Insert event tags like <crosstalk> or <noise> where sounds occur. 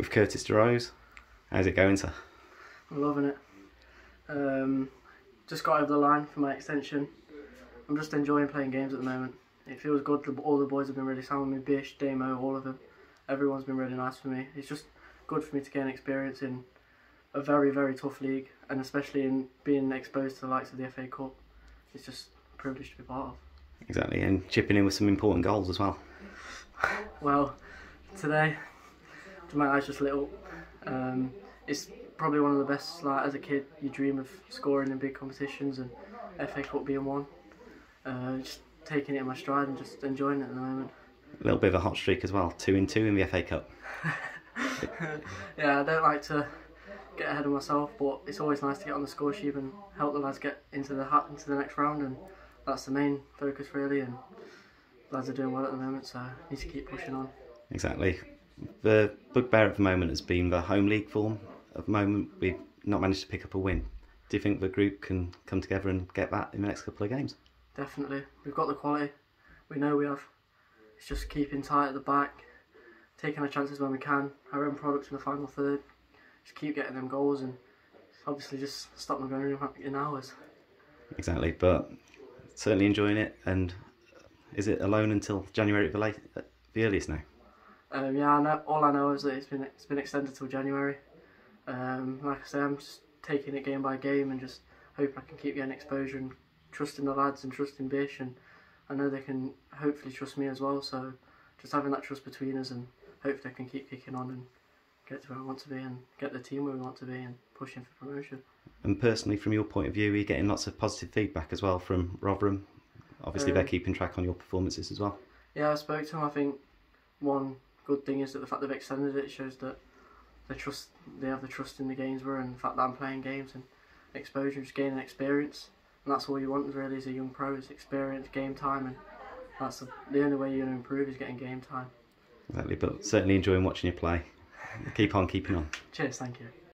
with Curtis Durose. How's it going, sir? I'm loving it. Um, just got over the line for my extension. I'm just enjoying playing games at the moment. It feels good. All the boys have been really sound with me. Bish, Demo, all of them. Everyone's been really nice for me. It's just good for me to gain experience in a very, very tough league, and especially in being exposed to the likes of the FA Cup. It's just a privilege to be part of. Exactly, and chipping in with some important goals as well. Well, today, my eyes just lit up. Um, it's probably one of the best. Like as a kid, you dream of scoring in big competitions, and FA Cup being one. Uh, just taking it in my stride and just enjoying it at the moment. A little bit of a hot streak as well, two in two in the FA Cup. <laughs> Yeah, I don't like to get ahead of myself, but it's always nice to get on the score sheet and help the lads get into the hat into the next round, and that's the main focus really. And lads are doing well at the moment, so I need to keep pushing on. Exactly. The bugbear at the moment has been the home league form. At the moment, we've not managed to pick up a win. Do you think the group can come together and get that in the next couple of games? Definitely. We've got the quality. We know we have. It's just keeping tight at the back, taking our chances when we can, our own products in the final third. Just keep getting them goals and obviously just stop them going in- in ours. Exactly, but certainly enjoying it. And is it alone until January at the, late, the earliest now? Um, yeah, I know, all I know is that it's been it's been extended till January. Um, like I say, I'm just taking it game by game and just hoping I can keep getting exposure and trusting the lads and trusting Bish and I know they can hopefully trust me as well. So just having that trust between us and hopefully I can keep kicking on and get to where I want to be and get the team where we want to be and pushing for promotion. And personally, from your point of view, are you getting lots of positive feedback as well from Rotherham? Obviously, they're Um, keeping track on your performances as well. Yeah, I spoke to them. I think one good thing is that the fact they've extended it shows that they trust, they have the trust in the games we're and the fact that I'm playing games and exposure, just gaining experience, and that's all you want really as a young pro is experience, game time, and that's the, the only way you're going to improve is getting game time. Exactly, but certainly enjoying watching you play. Keep on keeping on. Cheers, thank you.